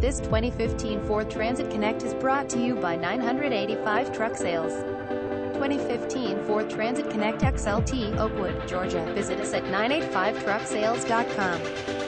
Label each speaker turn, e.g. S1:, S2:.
S1: This 2015 Ford Transit Connect is brought to you by 985 Truck Sales. 2015 Ford Transit Connect XLT, Oakwood, Georgia. Visit us at 985trucksales.com.